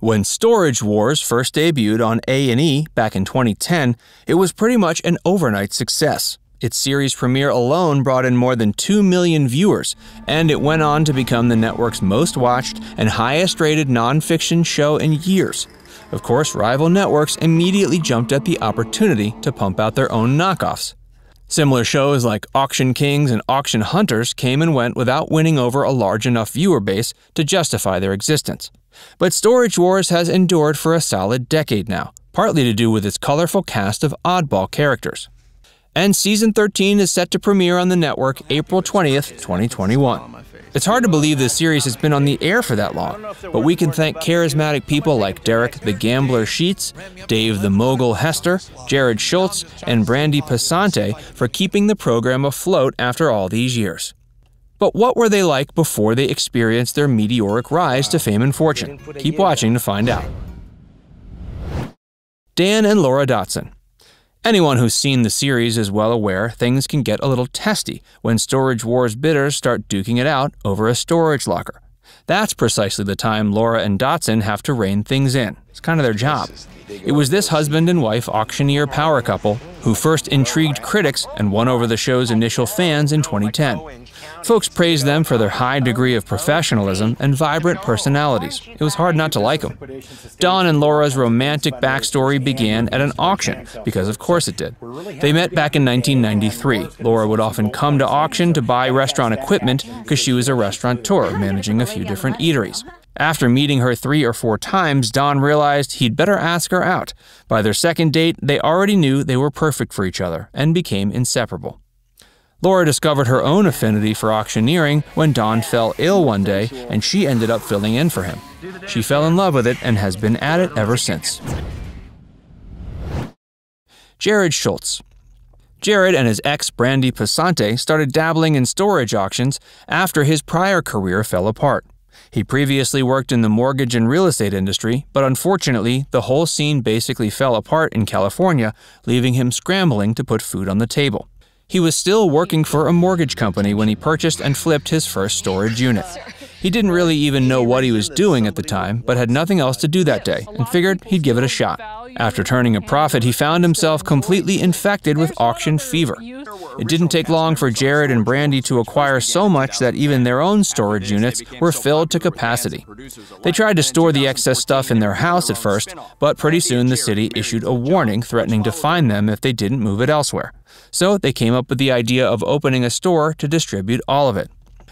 When Storage Wars first debuted on A&E back in 2010, it was pretty much an overnight success. Its series premiere alone brought in more than 2 million viewers, and it went on to become the network's most watched and highest rated nonfiction show in years. Of course, rival networks immediately jumped at the opportunity to pump out their own knockoffs. Similar shows like Auction Kings and Auction Hunters came and went without winning over a large enough viewer base to justify their existence. But Storage Wars has endured for a solid decade now, partly to do with its colorful cast of oddball characters. And season 13 is set to premiere on the network April 20th, 2021. It's hard to believe this series has been on the air for that long, but we can thank charismatic people like Derek the Gambler Sheets, Dave the Mogul Hester, Jared Schulz, and Brandi Passante for keeping the program afloat after all these years. But what were they like before they experienced their meteoric rise to fame and fortune? Keep watching to find out. Dan and Laura Dotson. Anyone who's seen the series is well aware things can get a little testy when Storage Wars bidders start duking it out over a storage locker. That's precisely the time Laura and Dotson have to rein things in. It's kind of their job. It was this husband and wife auctioneer power couple who first intrigued critics and won over the show's initial fans in 2010. Folks praised them for their high degree of professionalism and vibrant personalities. It was hard not to like them. Dan and Laura's romantic backstory began at an auction, because of course it did. They met back in 1993. Laura would often come to auction to buy restaurant equipment because she was a restaurateur managing a few different eateries. After meeting her three or four times, Dan realized he'd better ask her out. By their second date, they already knew they were perfect for each other and became inseparable. Laura discovered her own affinity for auctioneering when Dan fell ill one day and she ended up filling in for him. She fell in love with it and has been at it ever since. Jared Schulz. Jared and his ex Brandi Passante started dabbling in storage auctions after his prior career fell apart. He previously worked in the mortgage and real estate industry, but unfortunately, the whole scene basically fell apart in California, leaving him scrambling to put food on the table. He was still working for a mortgage company when he purchased and flipped his first storage unit. He didn't really even know what he was doing at the time, but had nothing else to do that day and figured he'd give it a shot. After turning a profit, he found himself completely infected with auction fever. It didn't take long for Jared and Brandi to acquire so much that even their own storage units were filled to capacity. They tried to store the excess stuff in their house at first, but pretty soon the city issued a warning threatening to fine them if they didn't move it elsewhere. So they came up with the idea of opening a store to distribute all of it.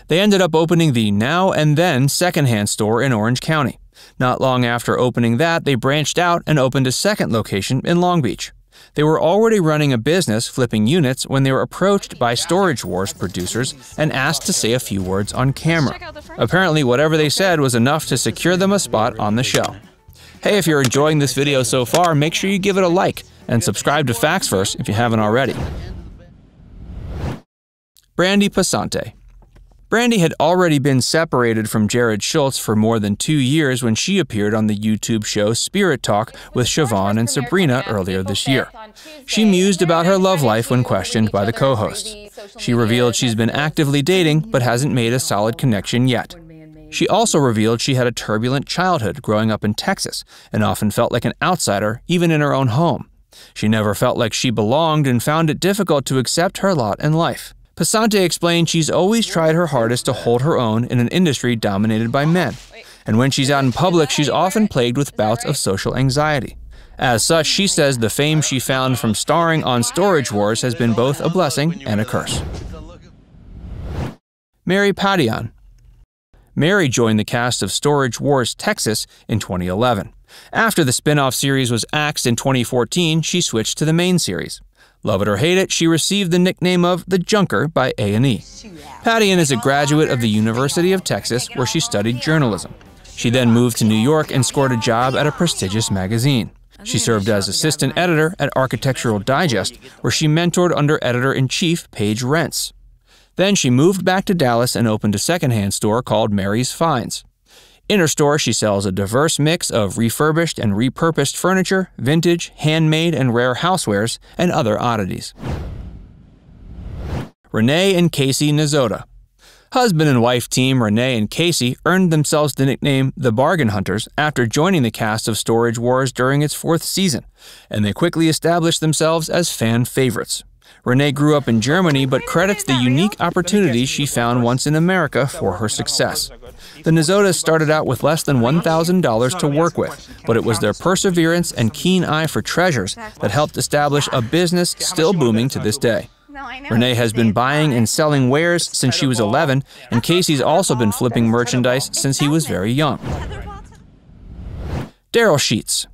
They ended up opening the Now and Then secondhand store in Orange County. Not long after opening that, they branched out and opened a second location in Long Beach. They were already running a business flipping units when they were approached by Storage Wars producers and asked to say a few words on camera. Apparently, whatever they said was enough to secure them a spot on the show. Hey, if you're enjoying this video so far, make sure you give it a like and subscribe to Facts Verse if you haven't already. Brandi Passante Brandi had already been separated from Jared Schulz for more than two years when she appeared on the YouTube show Spirit Talk with Siobhan and Sabrina earlier this year. She mused about her love life when questioned by the co host. She revealed she's been actively dating but hasn't made a solid connection yet. She also revealed she had a turbulent childhood growing up in Texas and often felt like an outsider even in her own home. She never felt like she belonged and found it difficult to accept her lot in life. Passante explained she's always tried her hardest to hold her own in an industry dominated by men, and when she's out in public, she's often plagued with bouts of social anxiety. As such, she says the fame she found from starring on Storage Wars has been both a blessing and a curse. Mary Padian. Mary joined the cast of Storage Wars Texas in 2011. After the spin off series was axed in 2014, she switched to the main series. Love it or hate it, she received the nickname of the Junker by A&E. Padian is a graduate of the University of Texas where she studied journalism. She then moved to New York and scored a job at a prestigious magazine. She served as assistant editor at Architectural Digest, where she mentored under editor in chief Paige Rense. Then she moved back to Dallas and opened a secondhand store called Mary's Finds. In her store, she sells a diverse mix of refurbished and repurposed furniture, vintage, handmade, and rare housewares, and other oddities. Rene and Casey Nezhoda. Husband and wife team Rene and Casey earned themselves the nickname the Bargain Hunters after joining the cast of Storage Wars during its fourth season, and they quickly established themselves as fan favorites. Rene grew up in Germany but credits the unique opportunities she found once in America for her success. The Nezhodas started out with less than $1,000 to work with, but it was their perseverance and keen eye for treasures that helped establish a business still booming to this day. Rene has been buying and selling wares since she was 11, and Casey's also been flipping merchandise since he was very young. Darrell Sheets.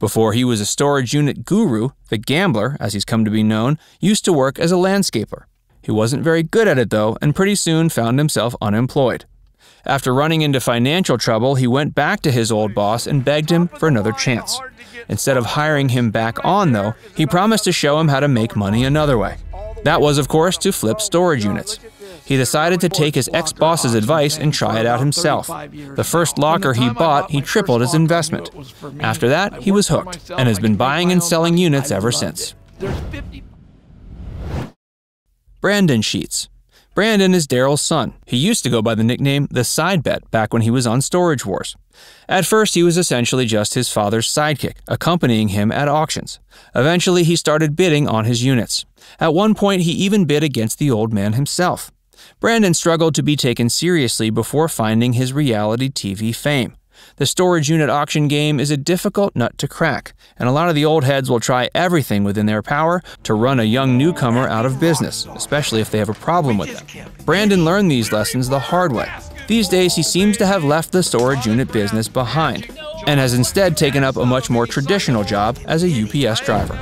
Before he was a storage unit guru, the gambler, as he's come to be known, used to work as a landscaper. He wasn't very good at it though, and pretty soon found himself unemployed. After running into financial trouble, he went back to his old boss and begged him for another chance. Instead of hiring him back on, though, he promised to show him how to make money another way. That was, of course, to flip storage units. He decided to take his ex boss's advice and try it out himself. The first locker he bought, he tripled his investment. After that, he was hooked and has been buying and selling units ever since. Brandon Sheets. Brandon is Darrell's son. He used to go by the nickname The Side Bet back when he was on Storage Wars. At first, he was essentially just his father's sidekick, accompanying him at auctions. Eventually, he started bidding on his units. At one point, he even bid against the old man himself. Brandon struggled to be taken seriously before finding his reality TV fame. The storage unit auction game is a difficult nut to crack, and a lot of the old heads will try everything within their power to run a young newcomer out of business, especially if they have a problem with them. Brandon learned these lessons the hard way. These days, he seems to have left the storage unit business behind and has instead taken up a much more traditional job as a UPS driver.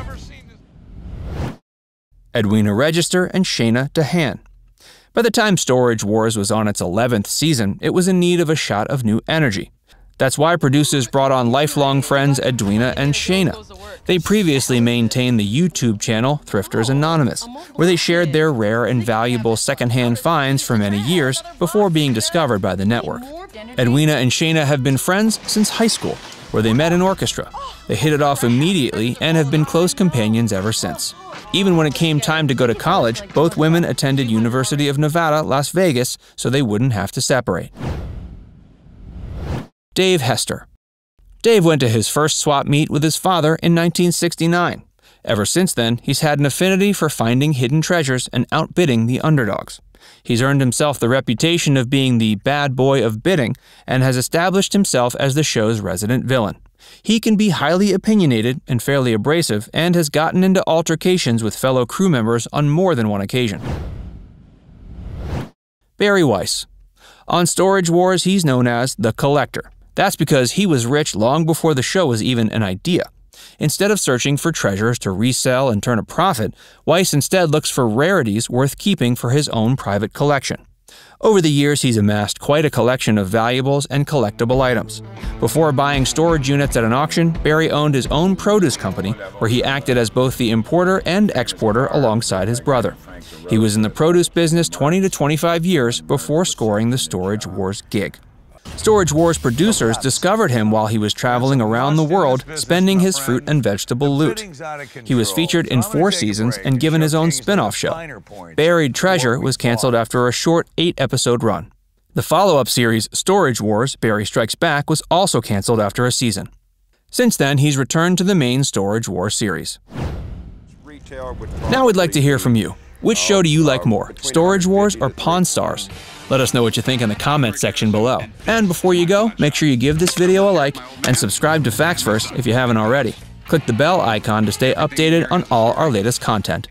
Edwina Register and Shayna DeHaan. By the time Storage Wars was on its 11th season, it was in need of a shot of new energy. That's why producers brought on lifelong friends Edwina and Shayna. They previously maintained the YouTube channel Thrifters Anonymous, where they shared their rare and valuable secondhand finds for many years before being discovered by the network. Edwina and Shayna have been friends since high school, where they met in orchestra. They hit it off immediately and have been close companions ever since. Even when it came time to go to college, both women attended University of Nevada, Las Vegas, so they wouldn't have to separate. Dave Hester. Dave went to his first swap meet with his father in 1969. Ever since then, he's had an affinity for finding hidden treasures and outbidding the underdogs. He's earned himself the reputation of being the bad boy of bidding and has established himself as the show's resident villain. He can be highly opinionated and fairly abrasive and has gotten into altercations with fellow crew members on more than one occasion. Barry Weiss. On Storage Wars, he's known as the Collector. That's because he was rich long before the show was even an idea. Instead of searching for treasures to resell and turn a profit, Weiss instead looks for rarities worth keeping for his own private collection. Over the years, he's amassed quite a collection of valuables and collectible items. Before buying storage units at an auction, Barry owned his own produce company, where he acted as both the importer and exporter alongside his brother. He was in the produce business 20 to 25 years before scoring the Storage Wars gig. Storage Wars producers discovered him while he was traveling around the world spending his fruit and vegetable loot. He was featured in four seasons and given his own spin off show. Barry'd Treasure was canceled after a short eight episode run. The follow up series, Storage Wars Barry Strikes Back, was also canceled after a season. Since then, he's returned to the main Storage Wars series. Now we'd like to hear from you. Which show do you like more, Storage Wars or Pawn Stars? Let us know what you think in the comments section below. And before you go, make sure you give this video a like and subscribe to Facts Verse if you haven't already. Click the bell icon to stay updated on all our latest content.